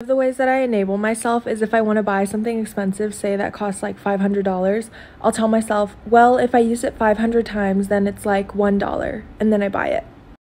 One of the ways that I enable myself is if I want to buy something expensive, say that costs like $500, I'll tell myself, well, if I use it 500 times, then it's like $1, and then I buy it.